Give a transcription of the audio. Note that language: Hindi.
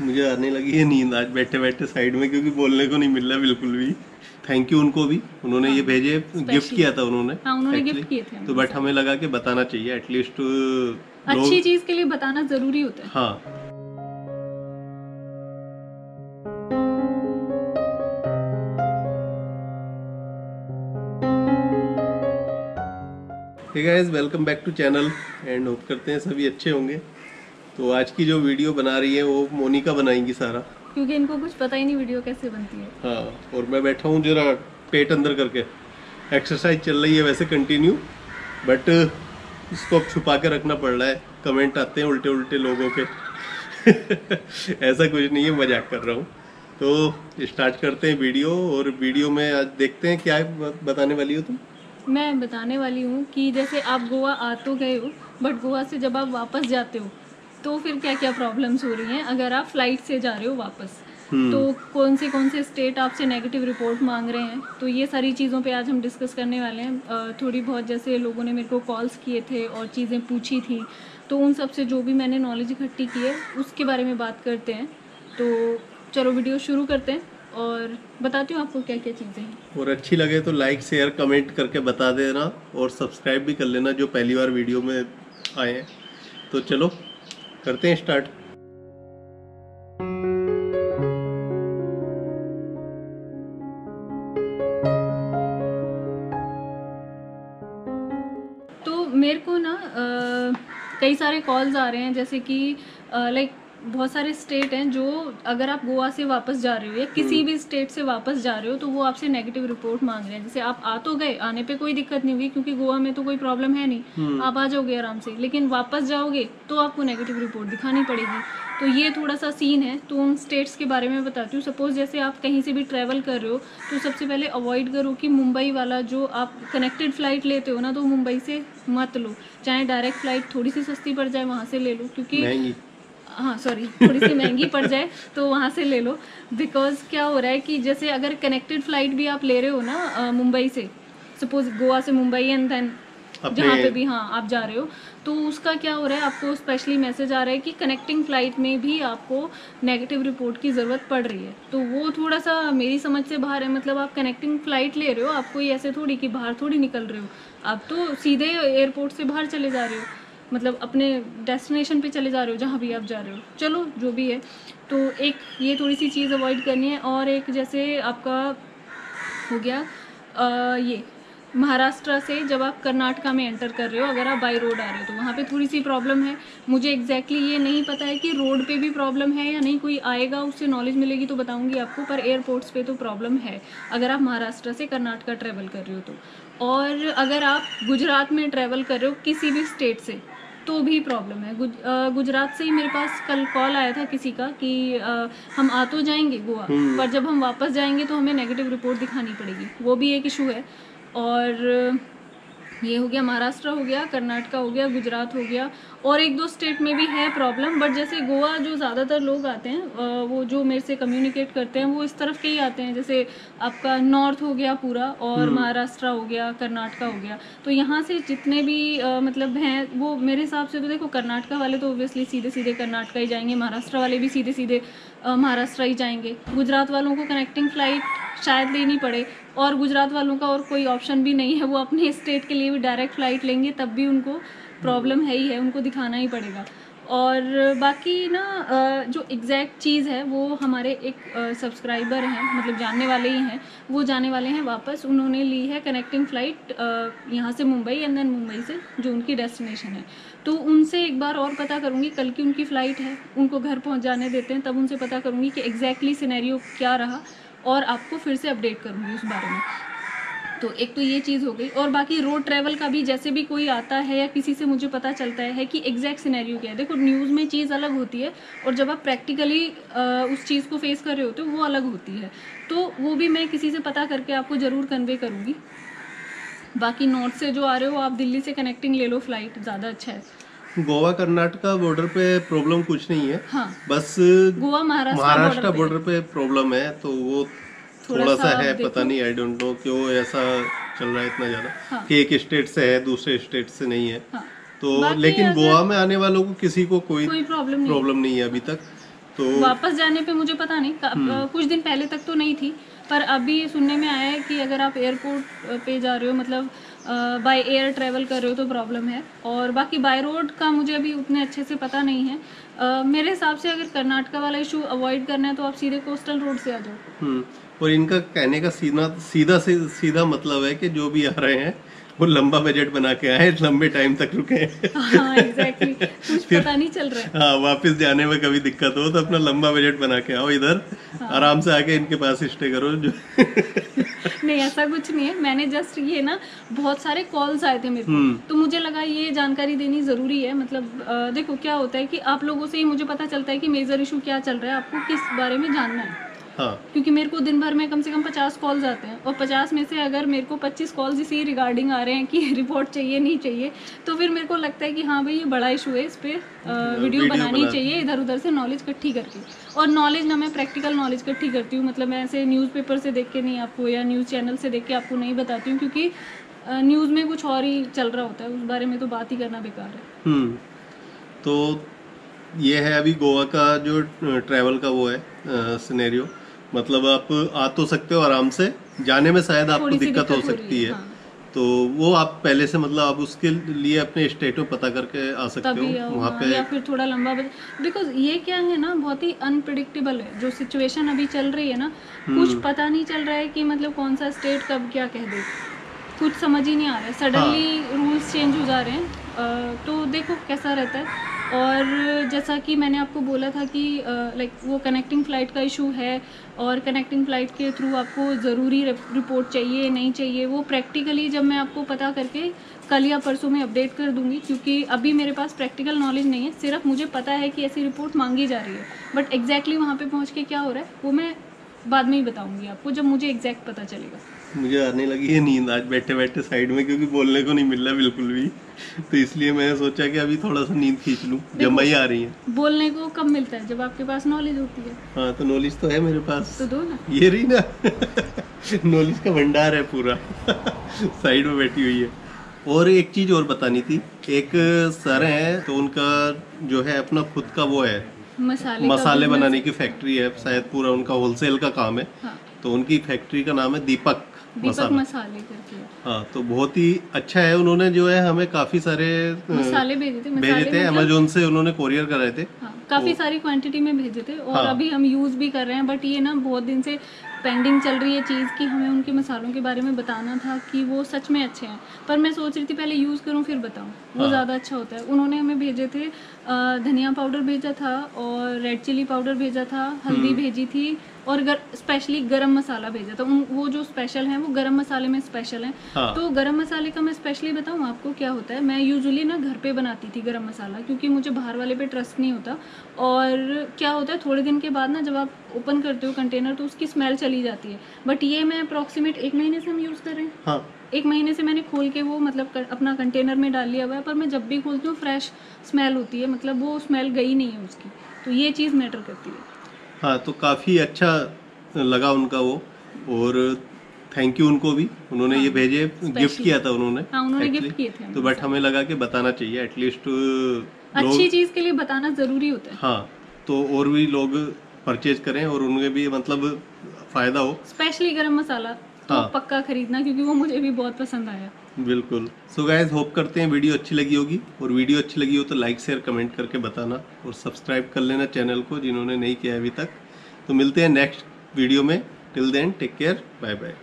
मुझे आने लगी है नींद आज बैठे बैठे साइड में क्योंकि बोलने को नहीं मिल रहा बिल्कुल भी। थैंक यू उनको भी। उन्होंने ये भेजे गिफ्ट किया था उन्होंने हाँ उन्होंने गिफ्ट किए थे तो बट हमें लगा कि बताना चाहिए एटलीस्ट अच्छी चीज़ के लिए बताना ज़रूरी होता है। हाँ। Guys welcome back to channel and hope करते हैं सभी अच्छे होंगे। तो आज की जो वीडियो बना रही है वो मोनिका बनाएँगी सारा। क्योंकि इनको कुछ पता ही नहीं वीडियो कैसे बनती है। हाँ और मैं बैठा हूँ जरा पेट अंदर करके। एक्सरसाइज चल रही है वैसे कंटिन्यू बट इसको अब छुपा के रखना पड़ रहा है। कमेंट आते हैं उल्टे उल्टे लोगों के। ऐसा कुछ नहीं है मज़ाक कर रहा हूँ। तो स्टार्ट करते हैं वीडियो और वीडियो में आज देखते हैं क्या बताने वाली हो तुम। मैं बताने वाली हूँ कि जैसे आप गोवा आ तो गए हो बट गोवा से जब आप वापस जाते हो तो फिर क्या क्या प्रॉब्लम्स हो रही हैं? अगर आप फ़्लाइट से जा रहे हो वापस हम्म। तो कौन से कौन से स्टेट आपसे नेगेटिव रिपोर्ट मांग रहे हैं? तो ये सारी चीज़ों पे आज हम डिस्कस करने वाले हैं। थोड़ी बहुत जैसे लोगों ने मेरे को कॉल्स किए थे और चीज़ें पूछी थी तो उन सबसे जो भी मैंने नॉलेज इकट्ठी की है उसके बारे में बात करते हैं। तो चलो वीडियो शुरू करते हैं और बताती हूँ आपको क्या क्या चीज़ें हैं। और अच्छी लगे तो लाइक शेयर कमेंट करके बता देना और सब्सक्राइब भी कर लेना जो पहली बार वीडियो में आए हैं। तो चलो करते हैं स्टार्ट तो मेरे को ना कई सारे कॉल्स आ रहे हैं, जैसे कि लाइक बहुत सारे स्टेट हैं जो अगर आप गोवा से वापस जा रहे हो या किसी भी स्टेट से वापस जा रहे हो तो वो आपसे नेगेटिव रिपोर्ट मांग रहे हैं। जैसे आप आ तो गए आने पे कोई दिक्कत नहीं हुई क्योंकि गोवा में तो कोई प्रॉब्लम है नहीं। आप आ जाओगे आराम से। लेकिन वापस जाओगे तो आपको नेगेटिव रिपोर्ट दिखानी पड़ेगी। तो ये थोड़ा सा सीन है तो उन स्टेट्स के बारे में बताती हूँ। सपोज़ जैसे आप कहीं से भी ट्रैवल कर रहे हो तो सबसे पहले अवॉइड करो कि मुंबई वाला जो आप कनेक्टेड फ़्लाइट लेते हो ना तो मुंबई से मत लो। चाहे डायरेक्ट फ़्लाइट थोड़ी सी सस्ती पड़ जाए वहाँ से ले लो क्योंकि हाँ सॉरी थोड़ी सी महँगी पड़ जाए तो वहाँ से ले लो। बिकॉज़ क्या हो रहा है कि जैसे अगर कनेक्टेड फ़्लाइट भी आप ले रहे हो ना मुंबई से सपोज़ गोवा से मुंबई एंड देन जहाँ पे भी हाँ आप जा रहे हो तो उसका क्या हो रहा है आपको स्पेशली मैसेज आ रहा है कि कनेक्टिंग फ़्लाइट में भी आपको नेगेटिव रिपोर्ट की ज़रूरत पड़ रही है। तो वो थोड़ा सा मेरी समझ से बाहर है मतलब आप कनेक्टिंग फ़्लाइट ले रहे हो आप कोई ऐसे थोड़ी कि बाहर थोड़ी निकल रहे हो आप तो सीधे एयरपोर्ट से बाहर चले जा रहे हो। मतलब अपने डेस्टिनेशन पे चले जा रहे हो जहाँ भी आप जा रहे हो। चलो जो भी है। तो एक ये थोड़ी सी चीज़ अवॉइड करनी है और एक जैसे आपका हो गया आ, ये। महाराष्ट्र से जब आप कर्नाटका में एंटर कर रहे हो अगर आप बाई रोड आ रहे हो तो वहाँ पे थोड़ी सी प्रॉब्लम है। मुझे एग्जैक्टली exactly ये नहीं पता है कि रोड पे भी प्रॉब्लम है या नहीं कोई आएगा उससे नॉलेज मिलेगी तो बताऊँगी आपको पर एयरपोर्ट्स पे तो प्रॉब्लम है अगर आप महाराष्ट्र से कर्नाटका ट्रैवल कर रहे हो तो। और अगर आप गुजरात में ट्रैवल कर रहे हो किसी भी स्टेट से तो भी प्रॉब्लम है। गुज, अ, गुजरात से ही मेरे पास कल कॉल आया था किसी का कि अ, हम आ तो जाएँगे गोवा पर जब हम वापस जाएँगे तो हमें नेगेटिव रिपोर्ट दिखानी पड़ेगी। वो भी एक इशू है। और ये हो गया महाराष्ट्र हो गया कर्नाटका हो गया गुजरात हो गया और एक दो स्टेट में भी है प्रॉब्लम बट जैसे गोवा जो ज़्यादातर लोग आते हैं वो जो मेरे से कम्युनिकेट करते हैं वो इस तरफ़ के ही आते हैं जैसे आपका नॉर्थ हो गया पूरा और महाराष्ट्र हो गया कर्नाटका हो गया तो यहाँ से जितने भी अ, मतलब हैं वो मेरे हिसाब से तो देखो कर्नाटका वाले तो ओबियसली सीधे सीधे कर्नाटका ही जाएँगे महाराष्ट्र वाले भी सीधे सीधे महाराष्ट्र ही जाएँगे। गुजरात वालों को कनेक्टिंग फ़्लाइट शायद लेनी पड़े। और गुजरात वालों का और कोई ऑप्शन भी नहीं है, वो अपने स्टेट के लिए भी डायरेक्ट फ़्लाइट लेंगे, तब भी उनको प्रॉब्लम है ही है, उनको दिखाना ही पड़ेगा। और बाकी ना जो एग्जैक्ट चीज़ है, वो हमारे एक सब्सक्राइबर हैं मतलब जानने वाले ही हैं, वो जाने वाले हैं वापस। उन्होंने ली है कनेक्टिंग फ़्लाइट यहाँ से मुंबई एंड देन मुंबई से, जो उनकी डेस्टिनेशन है। तो उनसे एक बार और पता करूँगी, कल की उनकी फ़्लाइट है, उनको घर पहुँच जाने देते हैं, तब उनसे पता करूँगी कि एग्जैक्टली सिनेरियो क्या रहा। और आपको फिर से अपडेट करूँगी उस बारे में। तो एक तो ये चीज़ हो गई और बाकी रोड ट्रैवल का भी जैसे भी कोई आता है या किसी से मुझे पता चलता है कि एग्जैक्ट सिनेरियो क्या है। देखो न्यूज़ में चीज़ अलग होती है और जब आप प्रैक्टिकली उस चीज़ को फेस कर रहे होते हो, वो अलग होती है। तो वो भी मैं किसी से पता करके आपको ज़रूर कन्वे करूँगी। बाकी नॉर्थ से जो आ रहे हो, आप दिल्ली से कनेक्टिंग ले लो फ़्लाइट ज़्यादा अच्छा है। गोवा कर्नाटका बॉर्डर पे प्रॉब्लम कुछ नहीं है। हाँ। बस गोवा महाराष्ट्र। बॉर्डर पे। प्रॉब्लम है तो वो थोड़ा थोड़ा सा सा है पता नहीं आई डोंट नो क्यों ऐसा चल रहा है इतना ज़्यादा। हाँ। कि एक स्टेट से है दूसरे स्टेट से नहीं है। हाँ। तो लेकिन गोवा में आने वालों को किसी को कोई कोई प्रॉब्लम नहीं नहीं है अभी तक तो वापस जाने पे मुझे पता नहीं हम्म। कुछ दिन पहले तक तो नहीं थी पर अभी सुनने में आया है कि अगर आप एयरपोर्ट पे जा रहे हो मतलब बाय एयर ट्रैवल कर रहे हो तो प्रॉब्लम है। और बाकी बाय रोड का मुझे अभी उतने अच्छे से पता नहीं है। आ, मेरे हिसाब से अगर कर्नाटका वाला इशू अवॉइड करना है तो आप सीधे कोस्टल रोड से आ जाओ। हम्म और इनका कहने का सीधा सीधा से सीधा मतलब है कि जो भी आ रहे हैं वो लंबा बजट बना के आए लंबे टाइम तक रुके। हाँ एग्जैक्टली कुछ पता नहीं चल रहा है। हाँ वापस जाने में कभी दिक्कत हो तो अपना लंबा बजट बना के आओ इधर। हाँ। आराम से आके इनके पास स्टे करो जो नहीं ऐसा कुछ नहीं है। मैंने जस्ट ये ना बहुत सारे कॉल्स आए थे मेरे हम्म। को तो मुझे लगा ये जानकारी देनी ज़रूरी है। मतलब अ, देखो क्या होता है कि आप लोगों से ही मुझे पता चलता है कि मेजर इशू क्या चल रहा है। आपको किस बारे में जानना है। हाँ। क्योंकि मेरे को दिन भर में कम से कम पचास कॉल्स आते हैं और पचास में से अगर मेरे को पच्चीस कॉल्स इसी रिगार्डिंग आ रहे हैं कि रिपोर्ट चाहिए नहीं चाहिए तो फिर मेरे को लगता है कि हाँ भाई ये बड़ा इशू है इस पर वीडियो वीडियो बनानी बना- चाहिए इधर उधर से नॉलेज इकट्ठी करके। और नॉलेज ना मैं प्रैक्टिकल नॉलेज इकट्ठी करती हूँ मतलब मैं ऐसे न्यूज़पेपर से देख के नहीं आपको या न्यूज़ चैनल से देख के आपको नहीं बताती हूँ क्योंकि न्यूज़ में कुछ और ही चल रहा होता है उस बारे में तो बात ही करना बेकार है। हम्म तो ये है अभी गोवा का जो ट्रैवल का वो है सिनेरियो मतलब आप आ तो सकते हो आराम से जाने में शायद आपको दिक्कत हो सकती है, है। तो वो आप पहले से मतलब आप उसके लिए अपने स्टेट में पता करके आ सकते हो वहाँ हाँ, पे या फिर थोड़ा लंबा बिकॉज़ ये क्या है ना बहुत ही अनप्रिडिक्टेबल है जो सिचुएशन अभी चल रही है ना हम्म। कुछ पता नहीं चल रहा है कि मतलब कौन सा स्टेट कब क्या कह दे कुछ समझ ही नहीं आ रहा है सडनली। रूल्स चेंज हो जा रहे हैं तो देखो कैसा रहता है और जैसा कि मैंने आपको बोला था कि लाइक वो कनेक्टिंग फ़्लाइट का इशू है और कनेक्टिंग फ़्लाइट के थ्रू आपको ज़रूरी रिपोर्ट चाहिए, नहीं चाहिए, वो प्रैक्टिकली जब मैं आपको पता करके कल या परसों में अपडेट कर दूँगी, क्योंकि अभी मेरे पास प्रैक्टिकल नॉलेज नहीं है, सिर्फ़ मुझे पता है कि ऐसी रिपोर्ट मांगी जा रही है। बट एग्जैक्टली वहाँ पर पहुँच के क्या हो रहा है, वो मैं बाद में ही बताऊँगी आपको, जब मुझे एग्जैक्ट पता चलेगा। मुझे आने लगी है नींद आज बैठे बैठे साइड में क्योंकि बोलने को नहीं मिल रहा बिल्कुल भी। तो इसलिए मैंने सोचा कि अभी थोड़ा सा नींद खींच लूँ। जब मैं ही आ रही है। बोलने को कब मिलता है? जब आपके पास नॉलेज होती है। हाँ तो नॉलेज तो है मेरे पास। तो दो ना। ये रही ना। नॉलेज का भंडार है पूरा। साइड में बैठी हुई है। और एक चीज़ और बतानी थी। एक सर है तो उनका जो है अपना खुद का वो है। मसाले मसाले बनाने की फैक्ट्री है। शायद पूरा उनका होलसेल का काम है। हाँ। तो उनकी फैक्ट्री का नाम है दीपक। दीपक मसाला। करके। हाँ तो बहुत ही अच्छा है उन्होंने जो है हमें काफ़ी सारे मसाले भेजे थे। भेजे थे मतलब अमेजोन से उन्होंने कोरियर कराए थे। हाँ काफ़ी सारी क्वांटिटी में भेजे थे और हाँ। अभी हम यूज़ भी कर रहे हैं बट ये ना बहुत दिन से पेंडिंग चल रही है चीज़ कि हमें उनके मसालों के बारे में बताना था कि वो सच में अच्छे हैं। पर मैं सोच रही थी पहले यूज़ करूँ फिर बताऊँ। वो हाँ। ज़्यादा अच्छा होता है। उन्होंने हमें भेजे थे धनिया पाउडर भेजा था और रेड चिली पाउडर भेजा था हल्दी हम्म। भेजी थी और गर, स्पेशली गरम मसाला भेजा था। उन वो जो स्पेशल हैं वो गरम मसाले में स्पेशल हैं। हाँ। तो गरम मसाले का मैं स्पेशली बताऊँ आपको क्या होता है? मैं यूजुअली ना घर पे बनाती थी गरम मसाला क्योंकि मुझे बाहर वाले पे ट्रस्ट नहीं होता। और क्या होता है थोड़े दिन के बाद ना जब आप ओपन करते हो कंटेनर तो उसकी स्मेल चली जाती है। बट ये मैं अप्रॉक्सीमेट एक महीने से हम यूज़ कर रहे हैं। हाँ। एक महीने से मैंने खोल के वो मतलब कर, अपना कंटेनर में डाल लिया हुआ है पर मैं जब भी खोलती हूँ फ्रेश स्मेल होती है। मतलब वो स्मेल गई नहीं है उसकी। तो ये चीज़ मैटर करती है। हाँ तो काफ़ी अच्छा लगा उनका वो और थैंक यू उनको भी। उन्होंने हाँ, ये भेजे गिफ्ट किया था उन्होंने हाँ उन्होंने गिफ्ट किए थे तो बट हमें लगा कि बताना चाहिए एटलीस्ट अच्छी चीज़ के लिए बताना ज़रूरी होता है। हाँ तो और भी लोग परचेज करें और उनके भी मतलब फ़ायदा हो। स्पेशली गरम मसाला तो हाँ। पक्का खरीदना क्योंकि वो मुझे भी बहुत पसंद आया। बिल्कुल। सो गाइज़ होप करते हैं वीडियो अच्छी लगी होगी। और वीडियो अच्छी लगी हो तो लाइक शेयर कमेंट करके बताना। और सब्सक्राइब कर लेना चैनल को जिन्होंने नहीं किया अभी तक। तो मिलते हैं नेक्स्ट वीडियो में। Till then take care bye bye